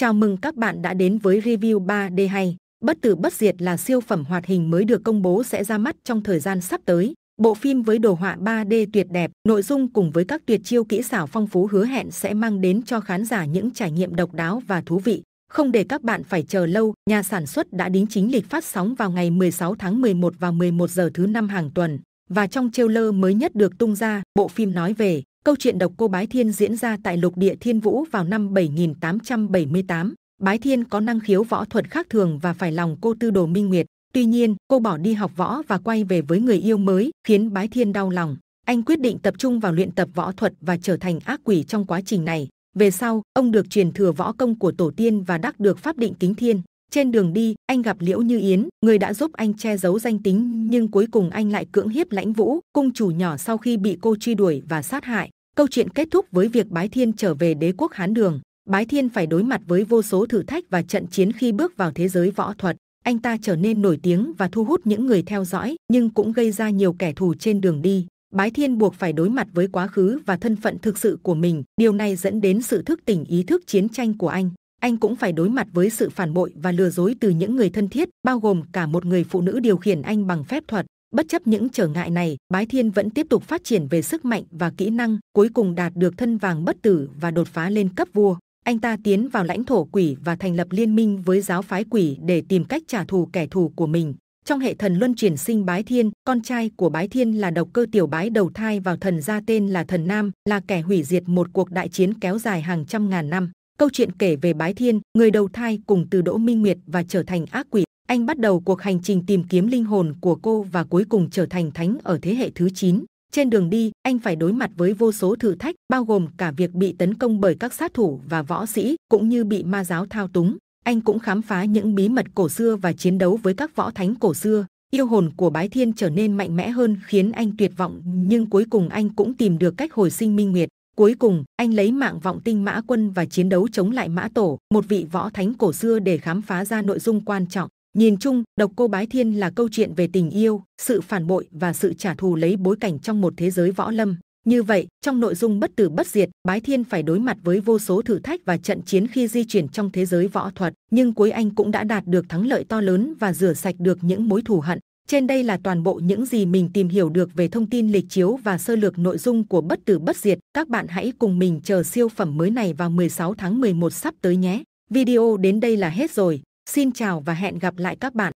Chào mừng các bạn đã đến với review 3D hay. Bất tử bất diệt là siêu phẩm hoạt hình mới được công bố sẽ ra mắt trong thời gian sắp tới. Bộ phim với đồ họa 3D tuyệt đẹp, nội dung cùng với các tuyệt chiêu kỹ xảo phong phú hứa hẹn sẽ mang đến cho khán giả những trải nghiệm độc đáo và thú vị. Không để các bạn phải chờ lâu, nhà sản xuất đã đính chính lịch phát sóng vào ngày 16 tháng 11 và 11 giờ thứ năm hàng tuần. Và trong trailer mới nhất được tung ra, bộ phim nói về Câu chuyện độc cô Bái Thiên diễn ra tại lục địa Thiên Vũ vào năm 7878. Bái Thiên có năng khiếu võ thuật khác thường và phải lòng cô tư đồ Minh Nguyệt. Tuy nhiên, cô bỏ đi học võ và quay về với người yêu mới, khiến Bái Thiên đau lòng. Anh quyết định tập trung vào luyện tập võ thuật và trở thành ác quỷ trong quá trình này. Về sau, ông được truyền thừa võ công của tổ tiên và đắc được pháp định kính thiên. Trên đường đi, anh gặp Liễu Như Yến, người đã giúp anh che giấu danh tính, nhưng cuối cùng anh lại cưỡng hiếp Lãnh Vũ, cung chủ nhỏ sau khi bị cô truy đuổi và sát hại. Câu chuyện kết thúc với việc Bái Thiên trở về đế quốc Hán Đường. Bái Thiên phải đối mặt với vô số thử thách và trận chiến khi bước vào thế giới võ thuật. Anh ta trở nên nổi tiếng và thu hút những người theo dõi, nhưng cũng gây ra nhiều kẻ thù trên đường đi. Bái Thiên buộc phải đối mặt với quá khứ và thân phận thực sự của mình. Điều này dẫn đến sự thức tỉnh ý thức chiến tranh của anh. Anh cũng phải đối mặt với sự phản bội và lừa dối từ những người thân thiết, bao gồm cả một người phụ nữ điều khiển anh bằng phép thuật. Bất chấp những trở ngại này, Bái Thiên vẫn tiếp tục phát triển về sức mạnh và kỹ năng, cuối cùng đạt được thân vàng bất tử và đột phá lên cấp vua. Anh ta tiến vào lãnh thổ quỷ và thành lập liên minh với giáo phái quỷ để tìm cách trả thù kẻ thù của mình. Trong hệ thần luân chuyển sinh Bái Thiên, con trai của Bái Thiên là độc cơ tiểu bái đầu thai vào thần gia tên là thần Nam, là kẻ hủy diệt một cuộc đại chiến kéo dài hàng trăm ngàn năm. Câu chuyện kể về Bái Thiên, người đầu thai cùng từ Đỗ Minh Nguyệt và trở thành ác quỷ. Anh bắt đầu cuộc hành trình tìm kiếm linh hồn của cô và cuối cùng trở thành thánh ở thế hệ thứ 9. Trên đường đi, anh phải đối mặt với vô số thử thách, bao gồm cả việc bị tấn công bởi các sát thủ và võ sĩ, cũng như bị ma giáo thao túng. Anh cũng khám phá những bí mật cổ xưa và chiến đấu với các võ thánh cổ xưa. Yêu hồn của Bái Thiên trở nên mạnh mẽ hơn khiến anh tuyệt vọng, nhưng cuối cùng anh cũng tìm được cách hồi sinh Minh Nguyệt. Cuối cùng, anh lấy mạng vọng tinh mã quân và chiến đấu chống lại mã tổ, một vị võ thánh cổ xưa để khám phá ra nội dung quan trọng. Nhìn chung, Độc Cô Bái Thiên là câu chuyện về tình yêu, sự phản bội và sự trả thù lấy bối cảnh trong một thế giới võ lâm. Như vậy, trong nội dung bất tử bất diệt, Bái Thiên phải đối mặt với vô số thử thách và trận chiến khi di chuyển trong thế giới võ thuật, nhưng cuối anh cũng đã đạt được thắng lợi to lớn và rửa sạch được những mối thù hận. Trên đây là toàn bộ những gì mình tìm hiểu được về thông tin lịch chiếu và sơ lược nội dung của Bất tử bất diệt. Các bạn hãy cùng mình chờ siêu phẩm mới này vào 16 tháng 11 sắp tới nhé. Video đến đây là hết rồi. Xin chào và hẹn gặp lại các bạn.